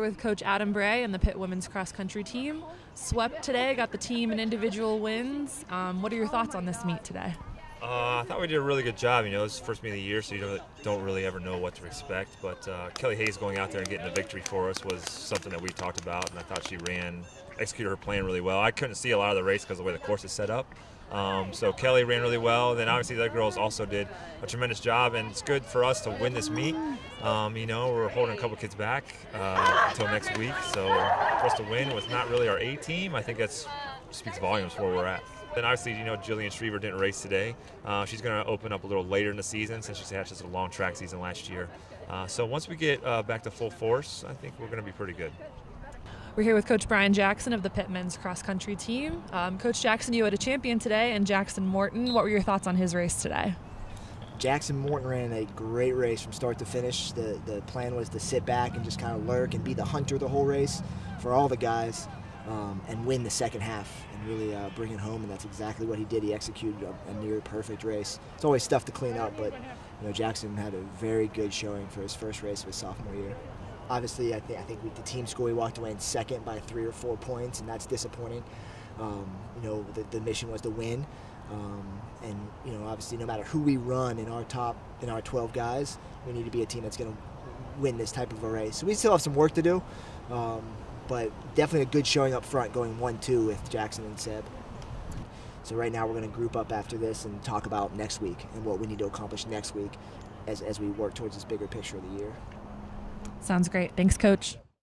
Here with Coach Adam Bray and the Pitt women's cross country team. Swept today, got the team and individual wins. Um, what are your thoughts on this meet today? Uh, I thought we did a really good job. You know, it's the first meet of the year, so you don't, don't really ever know what to expect. But uh, Kelly Hayes going out there and getting the victory for us was something that we talked about, and I thought she ran, executed her plan really well. I couldn't see a lot of the race because of the way the course is set up. Um, so Kelly ran really well. Then obviously the other girls also did a tremendous job, and it's good for us to win this meet. Um, you know, we're holding a couple kids back uh, until next week, so for us to win with not really our A team, I think that speaks volumes for where we're at. Then obviously, you know, Jillian Shriver didn't race today. Uh, she's going to open up a little later in the season since she's had just a long track season last year. Uh, so once we get uh, back to full force, I think we're going to be pretty good. We're here with Coach Brian Jackson of the Pitt men's cross country team. Um, Coach Jackson, you had a champion today, and Jackson Morton. What were your thoughts on his race today? Jackson Morton ran a great race from start to finish. The the plan was to sit back and just kind of lurk and be the hunter the whole race for all the guys, um, and win the second half and really uh, bring it home. And that's exactly what he did. He executed a, a, near perfect race. It's always stuff to clean up, but you know Jackson had a very good showing for his first race of his sophomore year obviously, I think I think with the team score, we walked away in second by three or four points, and that's disappointing. Um, you know, the, the, mission was to win, um, and you know, obviously, no matter who we run in our top in our 12 guys, we need to be a team that's going to win this type of a race. So we still have some work to do, um, but definitely a good showing up front, going one-two with Jackson and Seb. So right now we're going to group up after this and talk about next week and what we need to accomplish next week as, as we work towards this bigger picture of the year. Sounds great. Thanks, Coach.